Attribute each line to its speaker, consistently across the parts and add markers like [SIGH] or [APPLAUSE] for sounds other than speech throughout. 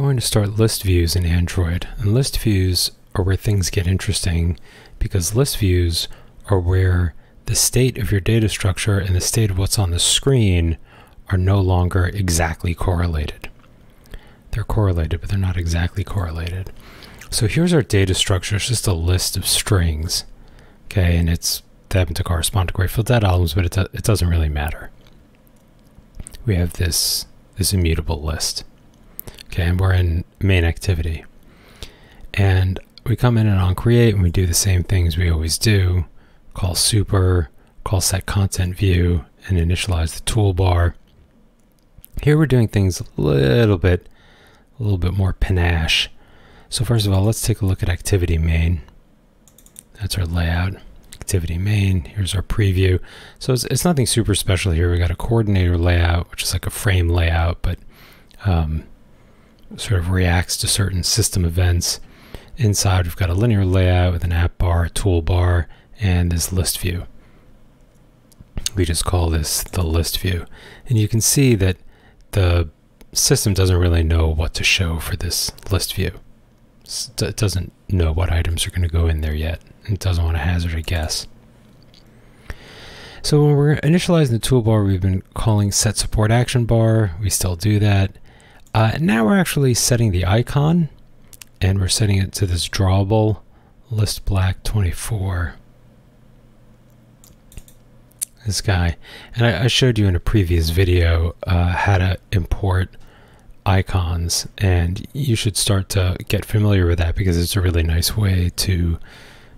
Speaker 1: going to start list views in Android. And list views are where things get interesting because list views are where the state of your data structure and the state of what's on the screen are no longer exactly correlated. They're correlated, but they're not exactly correlated. So here's our data structure. It's just a list of strings. Okay, and it's they happen to correspond to Grateful Dead albums, but it, do, it doesn't really matter. We have this this immutable list. Okay, and we're in main activity. And we come in and on create and we do the same things we always do. Call super, call set content view, and initialize the toolbar. Here we're doing things a little bit, a little bit more panache. So first of all, let's take a look at activity main. That's our layout. Activity main, here's our preview. So it's, it's nothing super special here. We got a coordinator layout, which is like a frame layout, but um, sort of reacts to certain system events. Inside, we've got a linear layout with an app bar, a toolbar, and this list view. We just call this the list view. And you can see that the system doesn't really know what to show for this list view. It doesn't know what items are going to go in there yet. It doesn't want to hazard a guess. So when we're initializing the toolbar, we've been calling set support action bar. We still do that. Uh, now we're actually setting the icon and we're setting it to this drawable list black 24 this guy. And I, I, showed you in a previous video uh, how to import icons and you should start to get familiar with that because it's a really nice way to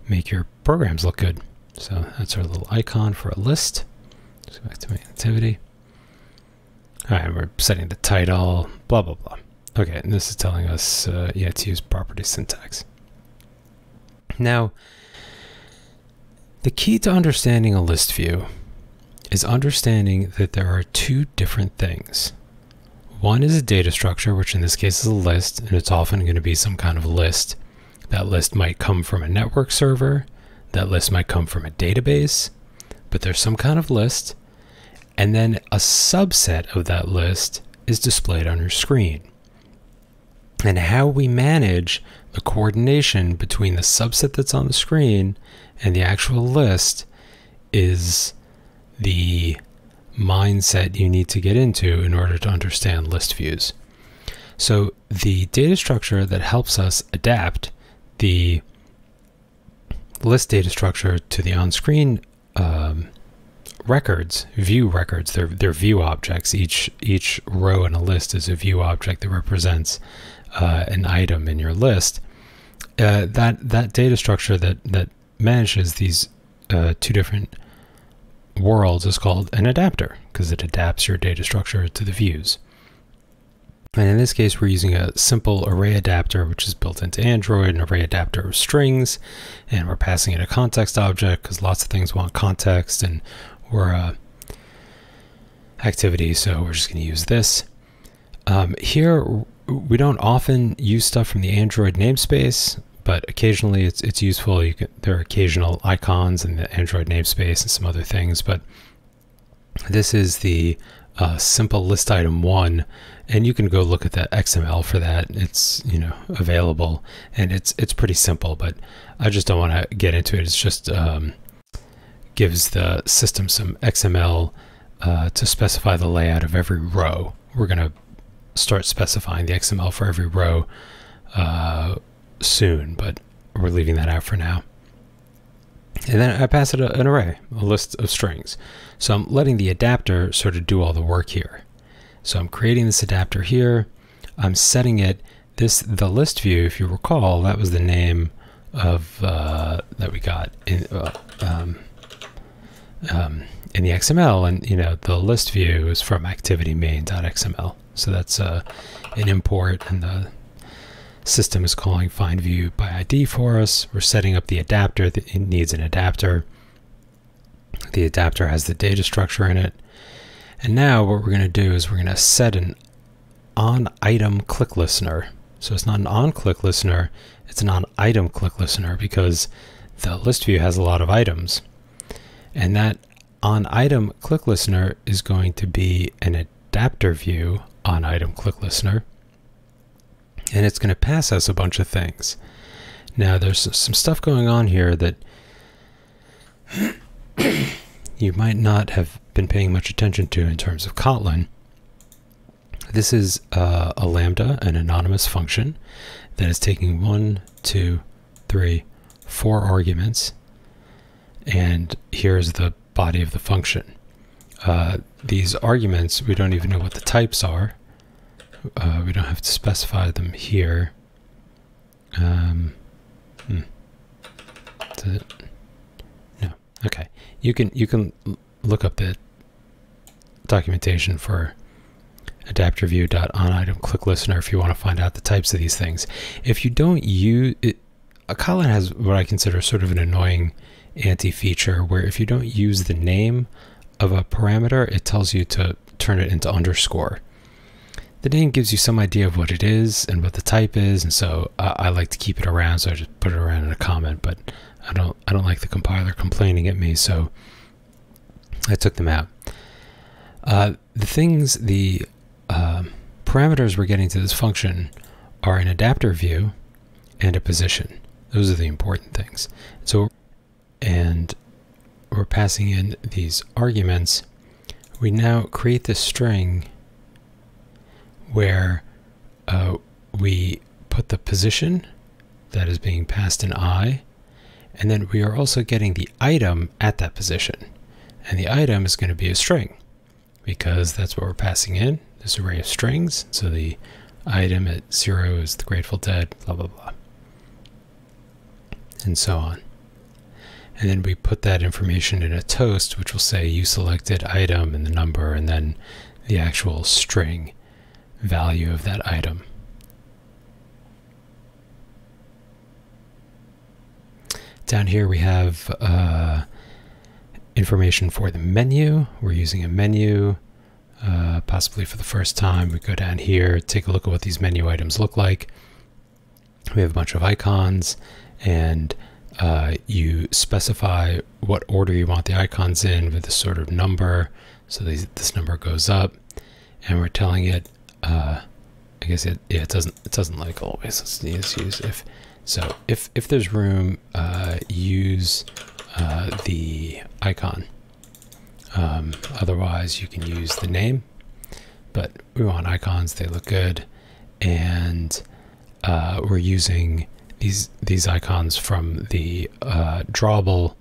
Speaker 1: make your programs look good. So that's our little icon for a list. Let's go back to my activity all right, we're setting the title, blah, blah, blah. Okay, and this is telling us, uh, yeah, to use property syntax. Now, the key to understanding a list view is understanding that there are two different things. One is a data structure, which in this case is a list, and it's often going to be some kind of list. That list might come from a network server, that list might come from a database, but there's some kind of list, and then a subset of that list is displayed on your screen. And how we manage the coordination between the subset that's on the screen and the actual list is the mindset you need to get into in order to understand list views. So the data structure that helps us adapt the list data structure to the on-screen um, records, view records. They're they're view objects. Each each row in a list is a view object that represents uh, an item in your list. Uh, that that data structure that that manages these uh, two different worlds is called an adapter because it adapts your data structure to the views. And in this case, we're using a simple array adapter, which is built into Android, an array adapter of strings, and we're passing it a context object because lots of things want context, and or uh, activity, so we're just going to use this. Um, here, we don't often use stuff from the Android namespace, but occasionally it's it's useful. You can, there are occasional icons in the Android namespace and some other things, but this is the uh, simple list item one, and you can go look at the XML for that. It's you know available, and it's it's pretty simple. But I just don't want to get into it. It's just um, gives the system some XML uh, to specify the layout of every row. We're going to start specifying the XML for every row uh, soon, but we're leaving that out for now. And then I pass it a, an array, a list of strings. So I'm letting the adapter sort of do all the work here. So I'm creating this adapter here. I'm setting it, this the list view, if you recall, that was the name of uh, that we got in, uh, um, um, in the XML, and you know the list view is from activity main.xml. So that's uh, an import, and the system is calling find view by ID for us. We're setting up the adapter. It needs an adapter. The adapter has the data structure in it. And now what we're going to do is we're going to set an on item click listener. So it's not an on click listener, it's an on item click listener because the list view has a lot of items. And that on item click listener is going to be an adapter view on item click listener. and it's going to pass us a bunch of things. Now, there's some stuff going on here that [COUGHS] you might not have been paying much attention to in terms of Kotlin. This is uh, a lambda, an anonymous function that is taking one, two, three, four arguments, and here's the body of the function. Uh, these arguments, we don't even know what the types are. Uh, we don't have to specify them here. Um, hmm. No. Okay. You can you can look up the documentation for adapterview.onitem click if you want to find out the types of these things. If you don't use it, a Kotlin has what I consider sort of an annoying anti-feature where if you don't use the name of a parameter, it tells you to turn it into underscore. The name gives you some idea of what it is and what the type is, and so uh, I like to keep it around, so I just put it around in a comment. But I don't, I don't like the compiler complaining at me, so I took them out. Uh, the things, the uh, parameters we're getting to this function are an adapter view and a position. Those are the important things. So, and we're passing in these arguments. We now create this string where uh, we put the position that is being passed in i, and then we are also getting the item at that position. And the item is going to be a string because that's what we're passing in, this array of strings. So the item at zero is the Grateful Dead, blah, blah, blah. And so on. And then we put that information in a toast, which will say you selected item and the number, and then the actual string value of that item. Down here we have uh, information for the menu. We're using a menu, uh, possibly for the first time. We go down here, take a look at what these menu items look like. We have a bunch of icons, and uh, you specify what order you want the icons in with this sort of number. So these, this number goes up, and we're telling it. Uh, I guess it yeah, it doesn't it doesn't like always. Let's, let's use if. So if if there's room, uh, use uh, the icon. Um, otherwise, you can use the name, but we want icons. They look good, and uh, we're using these these icons from the uh, drawable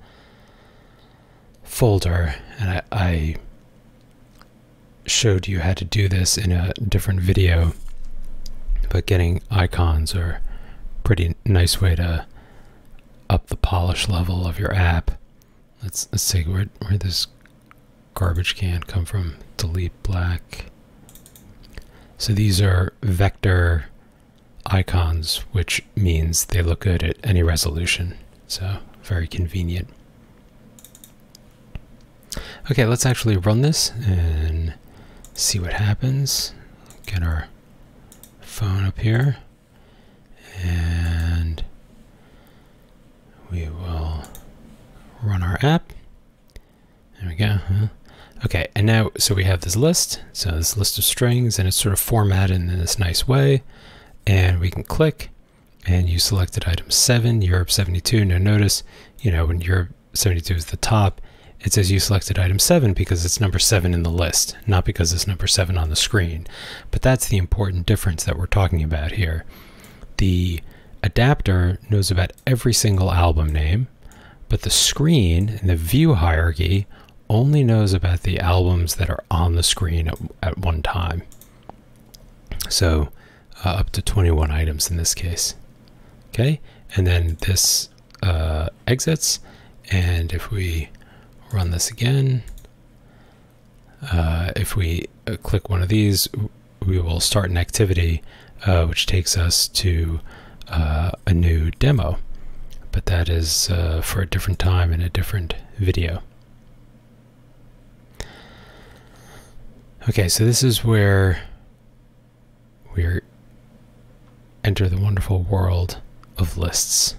Speaker 1: folder, and I, I showed you how to do this in a different video. But getting icons are pretty nice way to up the polish level of your app. Let's let's see where where this garbage can come from. Delete black. So these are vector icons, which means they look good at any resolution. So very convenient. Okay, let's actually run this and see what happens. Get our phone up here and we will run our app. There we go. Huh? Okay, and now, so we have this list. So this list of strings, and it's sort of formatted in this nice way. And we can click, and you selected item 7, Europe 72. Now notice, you know, when Europe 72 is the top, it says you selected item 7 because it's number 7 in the list, not because it's number 7 on the screen. But that's the important difference that we're talking about here. The adapter knows about every single album name, but the screen and the view hierarchy only knows about the albums that are on the screen at, at one time. So uh, up to 21 items in this case. Okay, and then this uh, exits, and if we run this again, uh, if we uh, click one of these, we will start an activity uh, which takes us to uh, a new demo but that is uh, for a different time in a different video. Okay, so this is where we enter the wonderful world of lists.